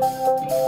Música